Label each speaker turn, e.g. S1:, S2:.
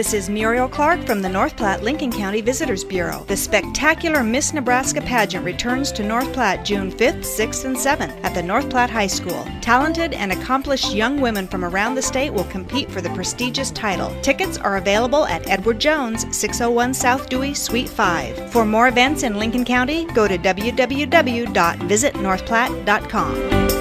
S1: This is Muriel Clark from the North Platte Lincoln County Visitors Bureau. The spectacular Miss Nebraska pageant returns to North Platte June 5th, 6th, and 7th at the North Platte High School. Talented and accomplished young women from around the state will compete for the prestigious title. Tickets are available at Edward Jones, 601 South Dewey, Suite 5. For more events in Lincoln County, go to www.visitnorthplatte.com.